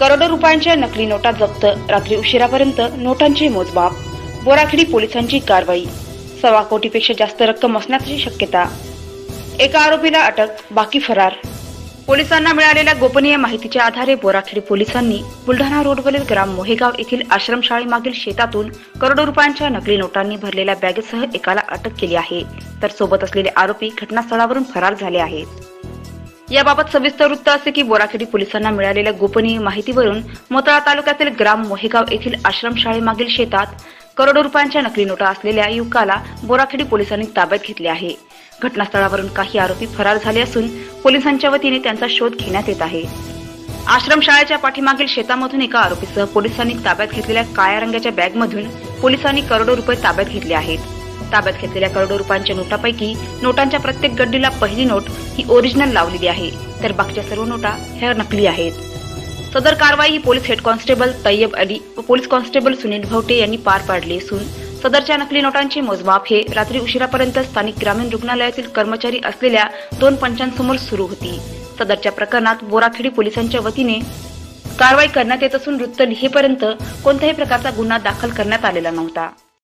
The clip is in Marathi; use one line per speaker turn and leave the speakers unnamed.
करोडो रुपयांच्या नकली नोटा जप्त. रात्री उशिरापर्यंत नोटांचे मोजमाप. बोराखेडी पोलिसांची कारवाई. सव्वा कोटीपेक्षा जास्त रक्कम असण्याची शक्यता. एका आरोपीला अटक बाकी फरार. पोलिसांना मिळालेल्या गोपनीय माहितीच्या आधारे बोराखेडी पोलिसांनी बुलढाणा रोडवरील ग्राम मोहेगाव येथील आश्रमशाळेमागील शेतातून करोडो रुपयांच्या नकली नोटांनी भरलेल्या बॅगेसह एकाला अटक केली आहे. तर सोबत असलेले आरोपी घटनास्थळावरून फरार झाले आहेत. याबाबत सविस्तर वृत्त असे की बोराखेडी पोलिसांना मिळालेल्या गोपनीय माहितीवरून मोताळा तालुक्यातील ग्राम मोहेगाव येथील आश्रमशाळेमागील शेतात करोडो रुपयांच्या नकली नोटा असलेल्या युवकाला बोराखेडी पोलिसांनी ताब्यात घेतले आहे. घटनास्थळावरून काही आरोपी फरार झाले असून पोलिसांच्या वतीने त्यांचा शोध घेण्यात येत आहे. आश्रमशाळेच्या पाठीमागील शेतामधून एका आरोपीसह पोलिसांनी ताब्यात घेतलेल्या काळ्या रंगाच्या बॅगमधून पोलिसांनी करोडो रुपये ताब्यात घेतले आहेत. ताब्यात घेतलेल्या करोडो रुपयांच्या नोटापैकी नोटांच्या प्रत्येक गड्डीला पहिली नोट ही ओरिजिनल लावलेली आहे. तर बाकीच्या सर्व नोटा ह्या नकली आहेत. सदर कारवाई ही police head constable Tayyab Ali व पोलीस कॉन्स्टेबल सुनील भवटे यांनी पार पाडली असून सदरच्या नकली नोटांचे मोजमाप हे रात्री उशिरापर्यंत स्थानिक ग्रामीण रुग्णालयातील कर्मचारी असलेल्या दोन पंचांसमोर सुरू होती. सदरच्या प्रकरणात बोराखेडी पोलिसांच्या वतीने कारवाई करण्यात येत असून वृत्त लिहेपर्यंत कोणत्याही प्रकारचा गुन्हा दाखल करण्यात आलेला नव्हता.